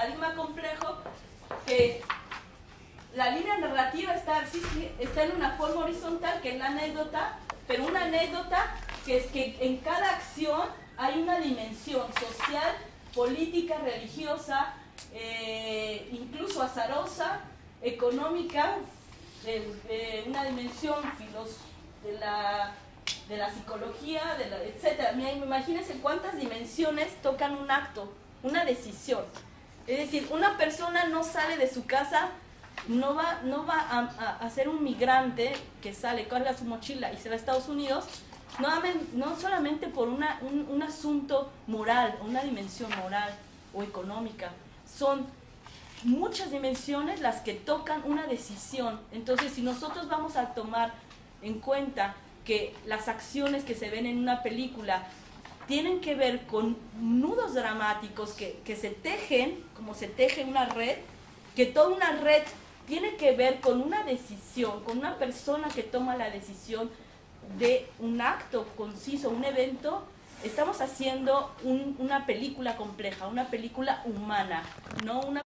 paradigma complejo que la línea narrativa está, está en una forma horizontal que es la anécdota, pero una anécdota que es que en cada acción hay una dimensión social, política, religiosa, eh, incluso azarosa, económica, una dimensión de la, de la psicología, de la, etc. Imagínense cuántas dimensiones tocan un acto, una decisión. Es decir, una persona no sale de su casa, no va, no va a, ser un migrante que sale, carga su mochila y se va a Estados Unidos, no, solamente por una, un, un asunto moral, una dimensión moral o económica, son muchas dimensiones las que tocan una decisión. Entonces, si nosotros vamos a tomar en cuenta que las acciones que se ven en una película tienen que ver con nudos dramáticos que, que se tejen, como se teje una red, que toda una red tiene que ver con una decisión, con una persona que toma la decisión de un acto conciso, un evento, estamos haciendo una película compleja, una película humana, no una